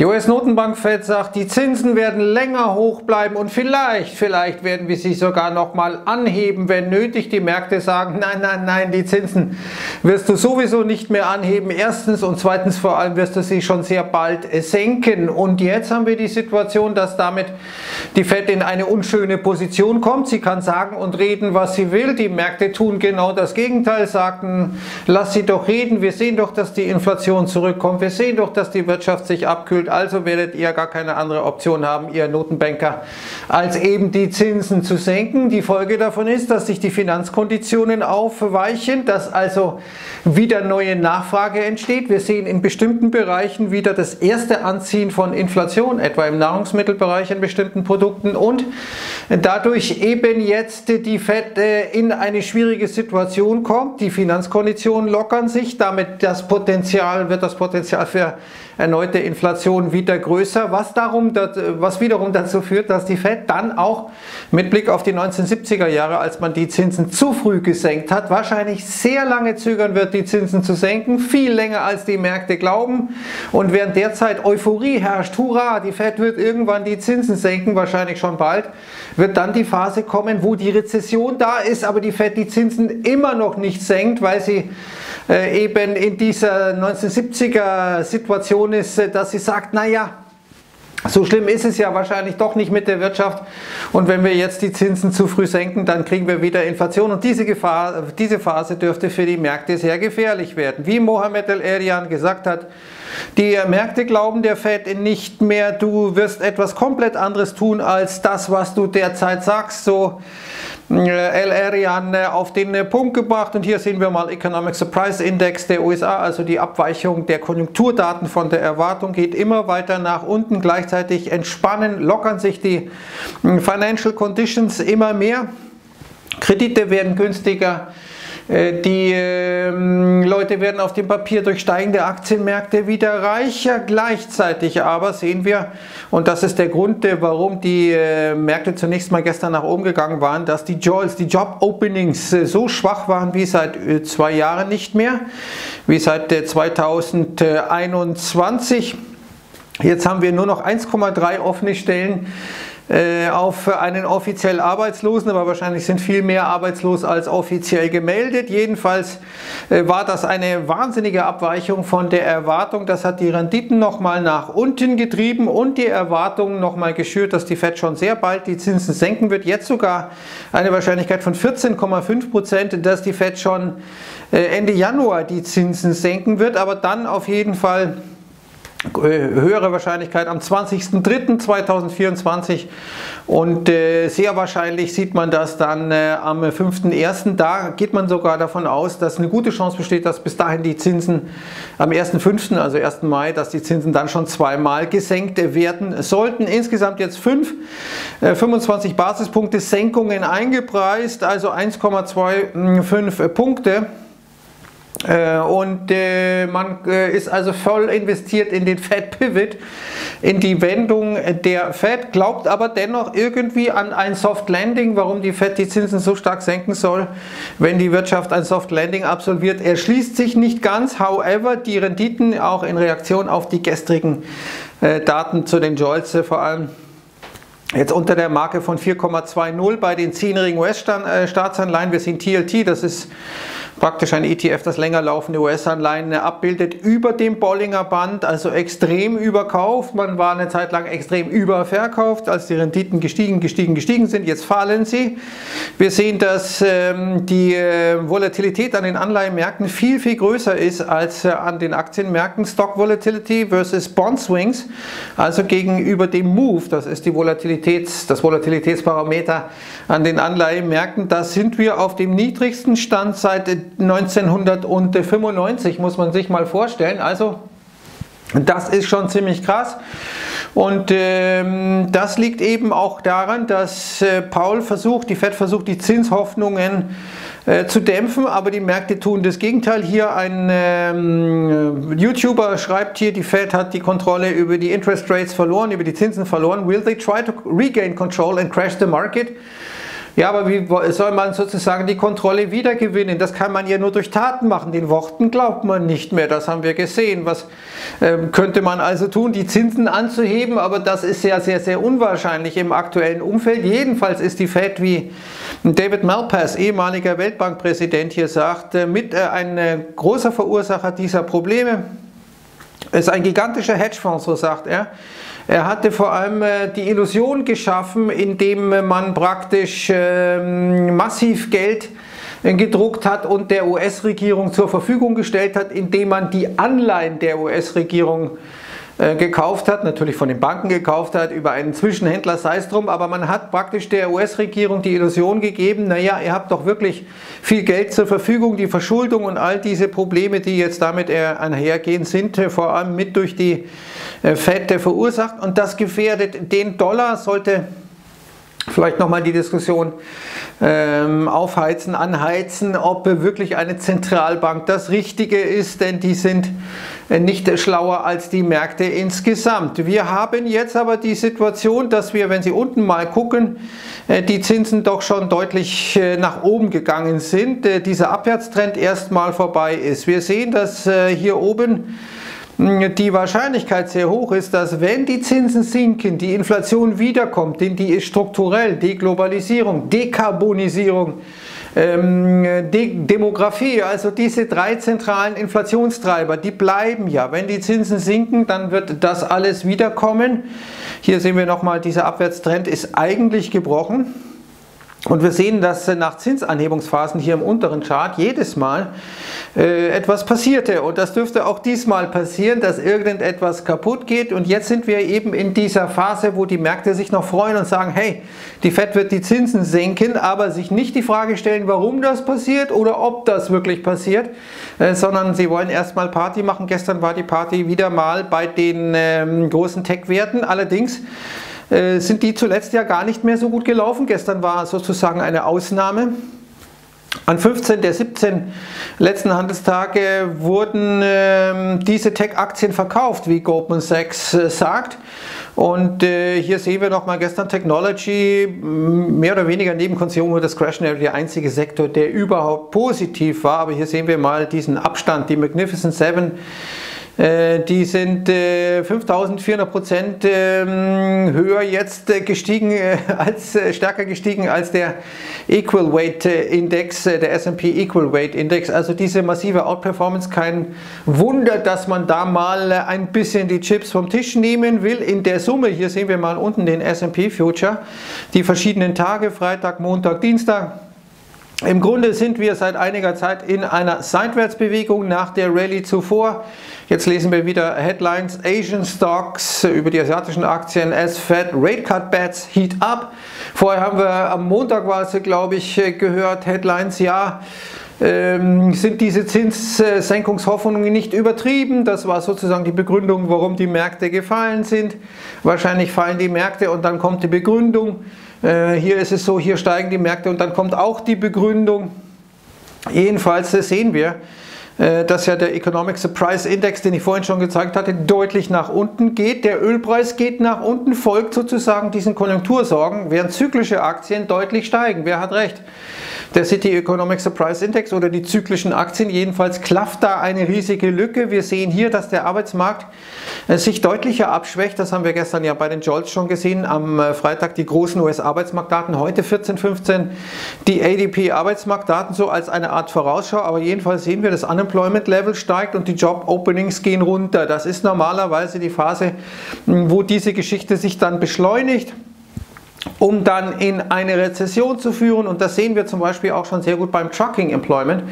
Die US-Notenbank Fed sagt, die Zinsen werden länger hoch bleiben und vielleicht, vielleicht werden wir sie sogar nochmal anheben, wenn nötig. Die Märkte sagen, nein, nein, nein, die Zinsen wirst du sowieso nicht mehr anheben. Erstens und zweitens vor allem wirst du sie schon sehr bald senken. Und jetzt haben wir die Situation, dass damit die Fed in eine unschöne Position kommt. Sie kann sagen und reden, was sie will. Die Märkte tun genau das Gegenteil, sagten, lass sie doch reden. Wir sehen doch, dass die Inflation zurückkommt. Wir sehen doch, dass die Wirtschaft sich abkühlt erfüllt, also werdet ihr gar keine andere Option haben, ihr Notenbanker, als eben die Zinsen zu senken. Die Folge davon ist, dass sich die Finanzkonditionen aufweichen, dass also wieder neue Nachfrage entsteht. Wir sehen in bestimmten Bereichen wieder das erste Anziehen von Inflation, etwa im Nahrungsmittelbereich in bestimmten Produkten und dadurch eben jetzt die FED äh, in eine schwierige Situation kommt. Die Finanzkonditionen lockern sich, damit das Potenzial, wird das Potenzial für erneute Inflation wieder größer, was, darum, was wiederum dazu führt, dass die Fed dann auch mit Blick auf die 1970er Jahre, als man die Zinsen zu früh gesenkt hat, wahrscheinlich sehr lange zögern wird, die Zinsen zu senken, viel länger als die Märkte glauben. Und während derzeit Euphorie herrscht, hurra, die Fed wird irgendwann die Zinsen senken, wahrscheinlich schon bald, wird dann die Phase kommen, wo die Rezession da ist, aber die Fed die Zinsen immer noch nicht senkt, weil sie äh, eben in dieser 1970er Situation ist, äh, dass sie sagt, naja, so schlimm ist es ja wahrscheinlich doch nicht mit der Wirtschaft. Und wenn wir jetzt die Zinsen zu früh senken, dann kriegen wir wieder Inflation. Und diese, Gefahr, diese Phase dürfte für die Märkte sehr gefährlich werden. Wie Mohamed El-Erian gesagt hat, die Märkte glauben der Fed nicht mehr, du wirst etwas komplett anderes tun als das, was du derzeit sagst. So äh, El Erian äh, auf den äh, Punkt gebracht und hier sehen wir mal Economic Surprise Index der USA, also die Abweichung der Konjunkturdaten von der Erwartung geht immer weiter nach unten. Gleichzeitig entspannen, lockern sich die Financial Conditions immer mehr. Kredite werden günstiger. Äh, die ähm, Leute werden auf dem Papier durch steigende Aktienmärkte wieder reicher. Gleichzeitig aber sehen wir, und das ist der Grund, äh, warum die äh, Märkte zunächst mal gestern nach oben gegangen waren, dass die Jobs, die Job Openings so schwach waren wie seit zwei Jahren nicht mehr, wie seit 2021. Jetzt haben wir nur noch 1,3 offene Stellen auf einen offiziell Arbeitslosen, aber wahrscheinlich sind viel mehr arbeitslos als offiziell gemeldet. Jedenfalls äh, war das eine wahnsinnige Abweichung von der Erwartung. Das hat die Renditen nochmal nach unten getrieben und die Erwartung nochmal geschürt, dass die Fed schon sehr bald die Zinsen senken wird. Jetzt sogar eine Wahrscheinlichkeit von 14,5 Prozent, dass die Fed schon äh, Ende Januar die Zinsen senken wird, aber dann auf jeden Fall höhere Wahrscheinlichkeit am 20.03.2024 und äh, sehr wahrscheinlich sieht man das dann äh, am 5.01. Da geht man sogar davon aus, dass eine gute Chance besteht, dass bis dahin die Zinsen am 1.05., also 1. Mai, dass die Zinsen dann schon zweimal gesenkt werden sollten. Insgesamt jetzt 5, äh, 25 Basispunkte Senkungen eingepreist, also 1,25 Punkte. Äh, und äh, man äh, ist also voll investiert in den Fed Pivot, in die Wendung der Fed, glaubt aber dennoch irgendwie an ein Soft Landing, warum die Fed die Zinsen so stark senken soll, wenn die Wirtschaft ein Soft Landing absolviert. Er schließt sich nicht ganz, however, die Renditen auch in Reaktion auf die gestrigen Daten zu den Jolts vor allem Jetzt unter der Marke von 4,20 bei den 10-jährigen US-Staatsanleihen. Wir sehen TLT, das ist praktisch ein ETF, das länger laufende US-Anleihen abbildet, über dem Bollinger Band, also extrem überkauft. Man war eine Zeit lang extrem überverkauft, als die Renditen gestiegen, gestiegen, gestiegen sind. Jetzt fallen sie. Wir sehen, dass ähm, die äh, Volatilität an den Anleihenmärkten viel, viel größer ist als äh, an den Aktienmärkten. Stock Volatility versus Bond Swings, also gegenüber dem Move, das ist die Volatilitäts, das Volatilitätsparameter an den Anleihenmärkten, da sind wir auf dem niedrigsten Stand seit 1995, muss man sich mal vorstellen. Also das ist schon ziemlich krass. Und ähm, das liegt eben auch daran, dass äh, Paul versucht, die Fed versucht, die Zinshoffnungen äh, zu dämpfen, aber die Märkte tun das Gegenteil. Hier ein ähm, YouTuber schreibt hier, die Fed hat die Kontrolle über die Interest Rates verloren, über die Zinsen verloren. Will they try to regain control and crash the market? Ja, aber wie soll man sozusagen die Kontrolle wiedergewinnen? Das kann man ja nur durch Taten machen. Den Worten glaubt man nicht mehr. Das haben wir gesehen. Was ähm, könnte man also tun? Die Zinsen anzuheben, aber das ist sehr, sehr, sehr unwahrscheinlich im aktuellen Umfeld. Jedenfalls ist die Fed, wie David Malpass, ehemaliger Weltbankpräsident, hier sagt, äh, mit äh, ein äh, großer Verursacher dieser Probleme. ist ein gigantischer Hedgefonds, so sagt er. Er hatte vor allem äh, die Illusion geschaffen, indem man praktisch ähm, massiv Geld äh, gedruckt hat und der US-Regierung zur Verfügung gestellt hat, indem man die Anleihen der US-Regierung äh, gekauft hat, natürlich von den Banken gekauft hat, über einen Zwischenhändler, sei es drum, aber man hat praktisch der US-Regierung die Illusion gegeben, naja, ihr habt doch wirklich viel Geld zur Verfügung, die Verschuldung und all diese Probleme, die jetzt damit einhergehen, sind vor allem mit durch die äh, Fed verursacht. Und das gefährdet den Dollar, sollte vielleicht nochmal die Diskussion ähm, aufheizen, anheizen, ob wirklich eine Zentralbank das Richtige ist, denn die sind äh, nicht schlauer als die Märkte insgesamt. Wir haben jetzt aber die Situation, dass wir, wenn Sie unten mal gucken, äh, die Zinsen doch schon deutlich äh, nach oben gegangen sind, dieser Abwärtstrend erstmal vorbei ist. Wir sehen, dass hier oben die Wahrscheinlichkeit sehr hoch ist, dass wenn die Zinsen sinken, die Inflation wiederkommt, denn die ist strukturell, Deglobalisierung, Dekarbonisierung, ähm, De Demografie, also diese drei zentralen Inflationstreiber, die bleiben ja. Wenn die Zinsen sinken, dann wird das alles wiederkommen. Hier sehen wir nochmal, dieser Abwärtstrend ist eigentlich gebrochen. Und wir sehen, dass nach Zinsanhebungsphasen hier im unteren Chart jedes Mal äh, etwas passierte. Und das dürfte auch diesmal passieren, dass irgendetwas kaputt geht. Und jetzt sind wir eben in dieser Phase, wo die Märkte sich noch freuen und sagen, hey, die Fed wird die Zinsen senken, aber sich nicht die Frage stellen, warum das passiert oder ob das wirklich passiert, äh, sondern sie wollen erstmal Party machen. Gestern war die Party wieder mal bei den ähm, großen Tech-Werten. Allerdings sind die zuletzt ja gar nicht mehr so gut gelaufen. Gestern war sozusagen eine Ausnahme. An 15 der 17 letzten Handelstage wurden äh, diese Tech-Aktien verkauft, wie Goldman Sachs äh, sagt. Und äh, hier sehen wir nochmal gestern Technology, mehr oder weniger neben Consumer Discretionary der einzige Sektor, der überhaupt positiv war. Aber hier sehen wir mal diesen Abstand, die Magnificent Seven äh, die sind 5400 äh, Prozent ähm, höher jetzt äh, gestiegen, als, stärker gestiegen als der Equal Weight Index, der S&P Equal Weight Index. Also diese massive Outperformance, kein Wunder, dass man da mal ein bisschen die Chips vom Tisch nehmen will. In der Summe, hier sehen wir mal unten den S&P Future, die verschiedenen Tage, Freitag, Montag, Dienstag, im Grunde sind wir seit einiger Zeit in einer Seitwärtsbewegung nach der Rallye zuvor. Jetzt lesen wir wieder Headlines Asian Stocks über die asiatischen Aktien as Fed Rate Cut Bets heat up. Vorher haben wir am Montag war es glaube ich gehört Headlines ja ähm, sind diese Zinssenkungshoffnungen nicht übertrieben? Das war sozusagen die Begründung, warum die Märkte gefallen sind. Wahrscheinlich fallen die Märkte und dann kommt die Begründung. Äh, hier ist es so, hier steigen die Märkte und dann kommt auch die Begründung. Jedenfalls sehen wir, dass ja der Economic Surprise Index, den ich vorhin schon gezeigt hatte, deutlich nach unten geht. Der Ölpreis geht nach unten, folgt sozusagen diesen Konjunktursorgen, während zyklische Aktien deutlich steigen. Wer hat recht? Der City Economic Surprise Index oder die zyklischen Aktien. Jedenfalls klafft da eine riesige Lücke. Wir sehen hier, dass der Arbeitsmarkt äh, sich deutlicher abschwächt. Das haben wir gestern ja bei den Jolts schon gesehen. Am äh, Freitag die großen US-Arbeitsmarktdaten, heute 14, 15 die ADP-Arbeitsmarktdaten so als eine Art Vorausschau. Aber jedenfalls sehen wir, das Unemployment Level steigt und die Job Openings gehen runter. Das ist normalerweise die Phase, wo diese Geschichte sich dann beschleunigt um dann in eine Rezession zu führen. Und das sehen wir zum Beispiel auch schon sehr gut beim Trucking Employment.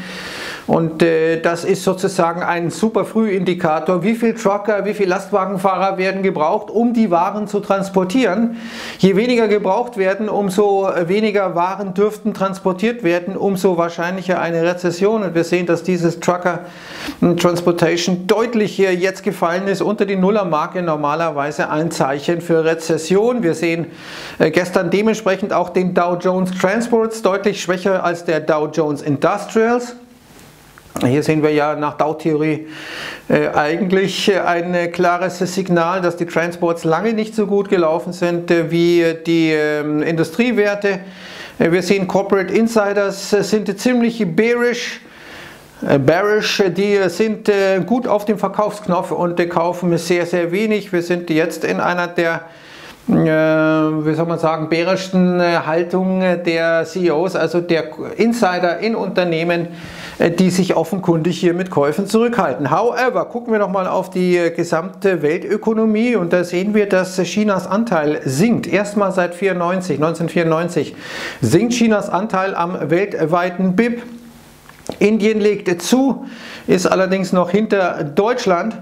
Und äh, das ist sozusagen ein super Frühindikator, wie viel Trucker, wie viel Lastwagenfahrer werden gebraucht, um die Waren zu transportieren. Je weniger gebraucht werden, umso weniger Waren dürften transportiert werden, umso wahrscheinlicher eine Rezession. Und wir sehen, dass dieses Trucker hm, Transportation deutlich hier jetzt gefallen ist unter die Nullermarke, normalerweise ein Zeichen für Rezession. Wir sehen äh, gestern dementsprechend auch den Dow Jones Transports deutlich schwächer als der Dow Jones Industrials. Hier sehen wir ja nach Dow-Theorie äh, eigentlich ein klares Signal, dass die Transports lange nicht so gut gelaufen sind äh, wie die äh, Industriewerte. Wir sehen Corporate Insiders sind ziemlich bearish. Bearish, die sind gut auf dem Verkaufsknopf und kaufen sehr, sehr wenig. Wir sind jetzt in einer der äh, wie soll man sagen, bärischsten äh, Haltung der CEOs, also der Insider in Unternehmen, äh, die sich offenkundig hier mit Käufen zurückhalten. However, gucken wir nochmal auf die gesamte Weltökonomie und da sehen wir, dass Chinas Anteil sinkt. Erstmal seit 94, 1994 sinkt Chinas Anteil am weltweiten BIP. Indien legt zu, ist allerdings noch hinter Deutschland.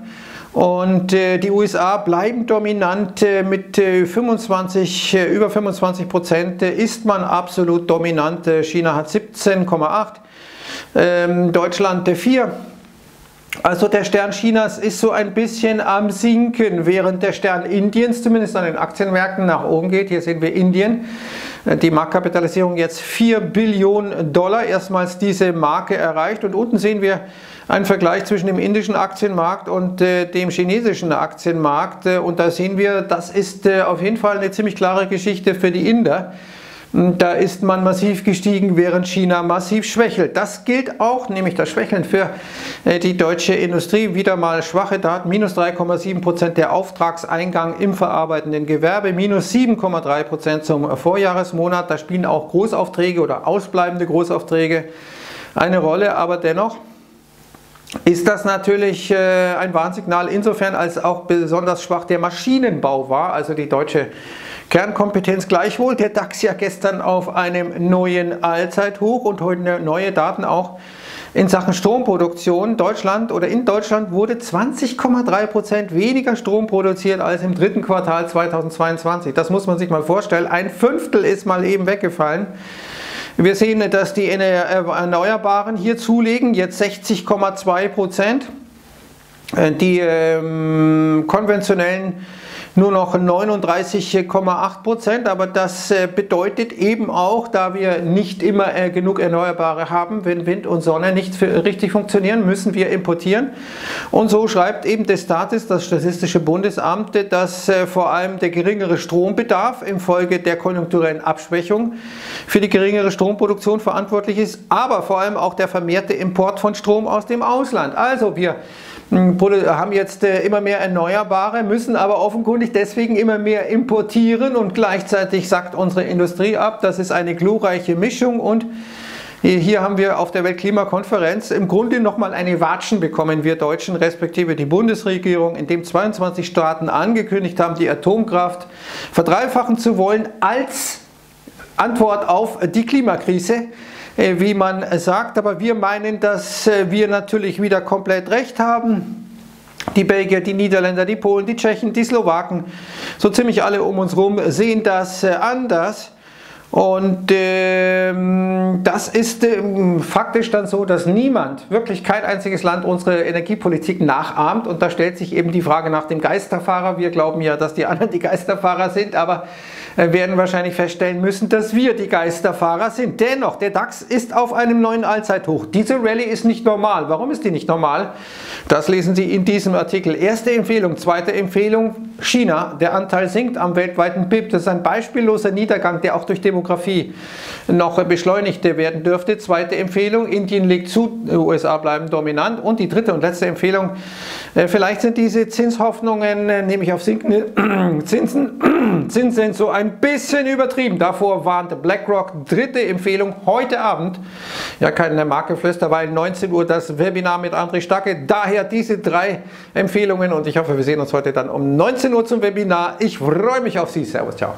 Und äh, die USA bleiben dominant äh, mit äh, 25, äh, über 25 Prozent ist man absolut dominant. China hat 17,8, ähm, Deutschland 4. Also der Stern Chinas ist so ein bisschen am Sinken, während der Stern Indiens zumindest an den Aktienmärkten nach oben geht. Hier sehen wir Indien. Die Marktkapitalisierung jetzt 4 Billionen Dollar, erstmals diese Marke erreicht. Und unten sehen wir einen Vergleich zwischen dem indischen Aktienmarkt und äh, dem chinesischen Aktienmarkt. Äh, und da sehen wir, das ist äh, auf jeden Fall eine ziemlich klare Geschichte für die Inder. Hm, da ist man massiv gestiegen, während China massiv schwächelt. Das gilt auch, nämlich das Schwächeln für äh, die deutsche Industrie. Wieder mal schwache Daten, minus 3,7 Prozent der Auftragseingang im verarbeitenden Gewerbe, minus 7,3 Prozent zum Vorjahresmonat. Da spielen auch Großaufträge oder ausbleibende Großaufträge eine Rolle, aber dennoch ist das natürlich äh, ein Warnsignal insofern, als auch besonders schwach der Maschinenbau war, also die deutsche Kernkompetenz gleichwohl. Der DAX ja gestern auf einem neuen Allzeithoch und heute neue Daten auch in Sachen Stromproduktion. Deutschland oder in Deutschland wurde 20,3% weniger Strom produziert als im dritten Quartal 2022. Das muss man sich mal vorstellen. Ein Fünftel ist mal eben weggefallen. Wir sehen, dass die Erneuerbaren hier zulegen, jetzt 60,2 Prozent. Äh, die ähm, konventionellen nur noch 39,8 Prozent, aber das äh, bedeutet eben auch, da wir nicht immer äh, genug Erneuerbare haben, wenn Wind und Sonne nicht richtig funktionieren, müssen wir importieren. Und so schreibt eben des Statis, das Statistische Bundesamt, dass äh, vor allem der geringere Strombedarf infolge der konjunkturellen Abschwächung für die geringere Stromproduktion verantwortlich ist, aber vor allem auch der vermehrte Import von Strom aus dem Ausland. Also wir haben jetzt äh, immer mehr Erneuerbare, müssen aber offenkundig deswegen immer mehr importieren und gleichzeitig sagt unsere Industrie ab, das ist eine glorreiche Mischung und hier haben wir auf der Weltklimakonferenz im Grunde nochmal eine Watschen bekommen, wir Deutschen, respektive die Bundesregierung, indem 22 Staaten angekündigt haben, die Atomkraft verdreifachen zu wollen als Antwort auf die Klimakrise. Äh, wie man sagt, aber wir meinen, dass äh, wir natürlich wieder komplett recht haben. Die Belgier, die Niederländer, die Polen, die Tschechen, die Slowaken, so ziemlich alle um uns herum sehen das äh, anders. Und ähm, das ist ähm, faktisch dann so, dass niemand, wirklich kein einziges Land unsere Energiepolitik nachahmt. Und da stellt sich eben die Frage nach dem Geisterfahrer. Wir glauben ja, dass die anderen die Geisterfahrer sind, aber äh, werden wahrscheinlich feststellen müssen, dass wir die Geisterfahrer sind. Dennoch, der DAX ist auf einem neuen Allzeithoch. Diese Rallye ist nicht normal. Warum ist die nicht normal? Das lesen Sie in diesem Artikel. Erste Empfehlung, zweite Empfehlung, China. Der Anteil sinkt am weltweiten BIP. Das ist ein beispielloser Niedergang, der auch durch Demokratie Demografie noch beschleunigt werden dürfte. Zweite Empfehlung, Indien legt zu, USA bleiben dominant. Und die dritte und letzte Empfehlung, äh, vielleicht sind diese Zinshoffnungen, äh, nämlich auf sinkende Zinsen, Zinsen so ein bisschen übertrieben. Davor warnt BlackRock. Dritte Empfehlung, heute Abend, ja keine Markeflüster, weil 19 Uhr das Webinar mit André Stacke. Daher diese drei Empfehlungen und ich hoffe, wir sehen uns heute dann um 19 Uhr zum Webinar. Ich freue mich auf Sie. Servus, ciao.